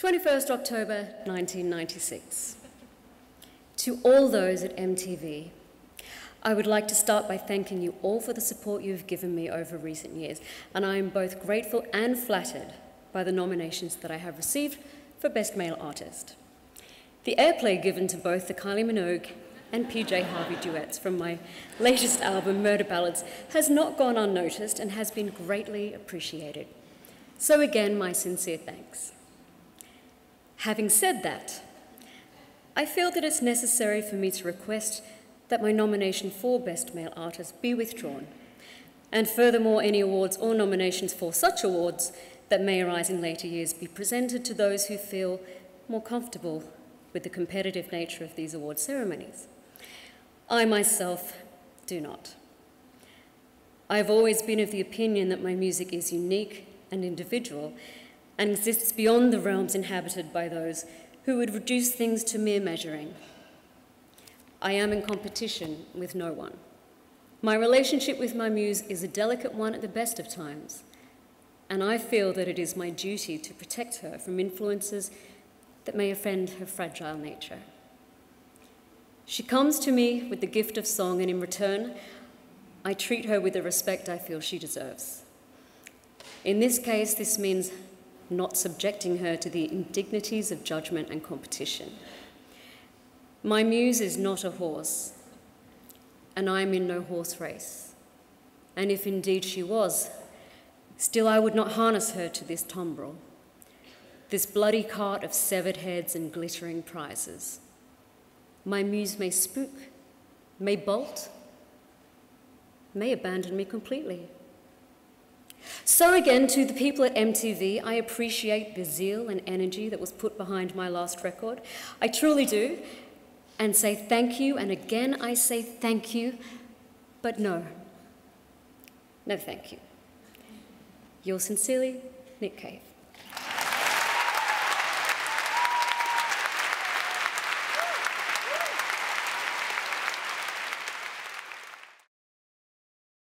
21st October 1996. To all those at MTV, I would like to start by thanking you all for the support you have given me over recent years, and I am both grateful and flattered by the nominations that I have received for Best Male Artist. The airplay given to both the Kylie Minogue and PJ Harvey duets from my latest album, Murder Ballads, has not gone unnoticed and has been greatly appreciated. So again, my sincere thanks. Having said that, I feel that it's necessary for me to request that my nomination for Best Male Artist be withdrawn, and furthermore, any awards or nominations for such awards that may arise in later years be presented to those who feel more comfortable with the competitive nature of these award ceremonies. I myself do not. I've always been of the opinion that my music is unique and individual and exists beyond the realms inhabited by those who would reduce things to mere measuring. I am in competition with no one. My relationship with my muse is a delicate one at the best of times, and I feel that it is my duty to protect her from influences that may offend her fragile nature. She comes to me with the gift of song, and in return, I treat her with the respect I feel she deserves. In this case, this means not subjecting her to the indignities of judgment and competition. My muse is not a horse, and I am in no horse race. And if indeed she was, still I would not harness her to this tumbril, this bloody cart of severed heads and glittering prizes. My muse may spook, may bolt, may abandon me completely. So, again, to the people at MTV, I appreciate the zeal and energy that was put behind my last record. I truly do. And say thank you, and again I say thank you, but no. No thank you. Yours sincerely, Nick Cave.